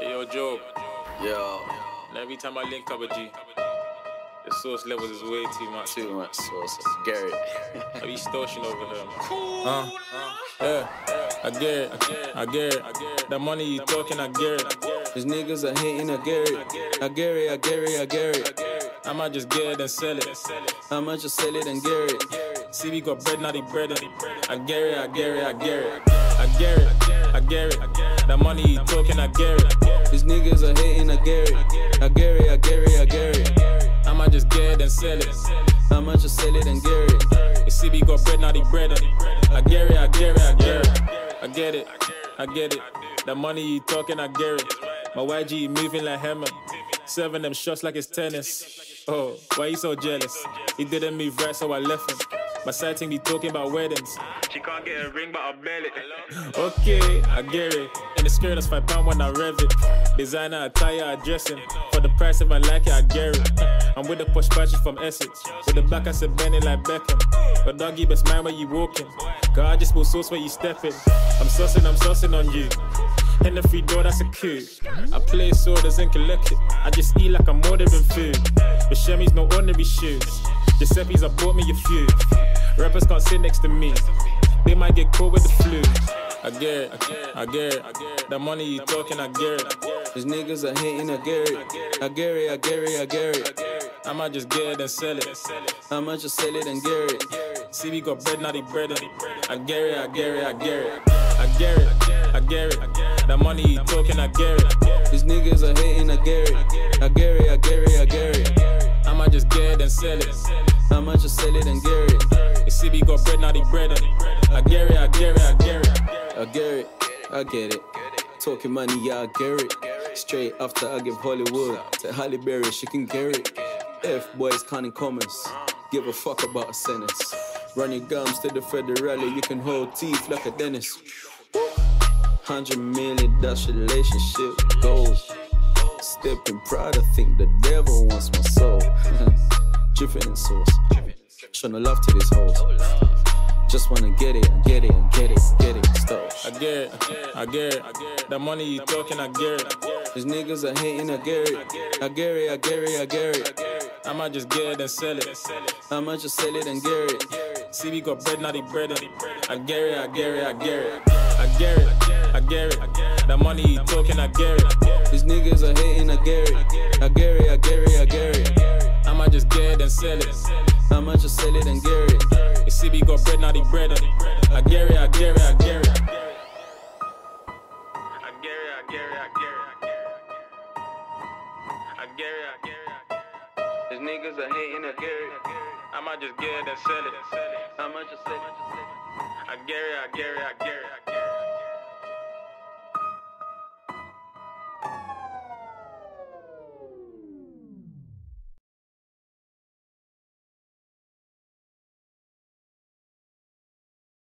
Hey, yo, Job. Yo, And every time I link up a G, the sauce levels is way too much. too much sauce. Gerrit. I be extortion over here, man. Uh, yeah, I get it, I get it. That money you talking, I get it. These niggas are hating, I get it. I get it, I get it, I get it. I might just get it and sell it. How much you sell it and get it? See, we got bread, not the bread. I get it, I get it, I get it. I get it, I get it. That money you talking, I get it. These niggas are hating, I get it. I get it, I get it, I. I might just get it and sell it. How much you sell it and get it? See, we got bread, not the bread. I it, I get it, I get it. I get it, I get it. That money you talking, I get it. My YG moving like hammer. Serving them shots like it's tennis. Oh, why you so jealous? He didn't move right, so I left him. My side be talking about weddings. She can't get a ring, but I bail it. Okay, I get it. In the skirt, that's five pound when I rev it. Designer attire, I dress him. For the price, if I like it, I get it. I'm with the push patches from Essex. With the back, I said Benny like Beckham. But doggy, best mind where you walking. I just put sauce where you stepping. I'm saucing, I'm saucing on you. In the free door, that's a coup. I play swords and collect it. I just eat like I'm ordering food. But Shemmy's no ordinary shoes. Giuseppe's, I bought me a few. Rappers can't sit next to me. They might get caught with the flu. I get it, I get it. That money you talking, I get it. These niggas are hating, I get it. I get it, I get it, I get it. I might just get it and sell it. How much you sell it and get it? See, we got bread, not the bread. it. I get it, I get it, I get it. I get it, I get it. That money you talking, I get it. These niggas are hating, I get it. I get it, might just get it and sell it. How much you sell it and get it? You see, we got bread, not the bread. I get it, I get it, I get it. I get it, I get it. Talking money, yeah, I get it. Straight after I give Hollywood to Halle Berry, she can get it. F boys counting comments, give a fuck about a sentence. Run your gums to the federale, you can hold teeth like a dentist. Hundred million, that's relationship goals. Stepping proud, I think the devil wants my soul. Dripping in sauce, showing the love to these hoes. Just wanna get it and get it and get it, get it, stop. I get it, I get it. That money you talking, I get it. These niggas are hating, I get it. I get it, I get it, I get it. I might just get it and sell it. How much you sell it and get it? See, we got bread, not the bread. I get it, I get it, I get it. I get it, I get it. That money you talking, I get it. These niggas are hating, I get it. I get it, I get it, I get it. I might just get it and sell it. How much you sell it and get it? See, we got bread, not the bread. I get it, I get it, I get it. I I I. I I I niggas are hating, I get it. I might just get it and sell it. How much you sell it? I get it, I get it, I get it.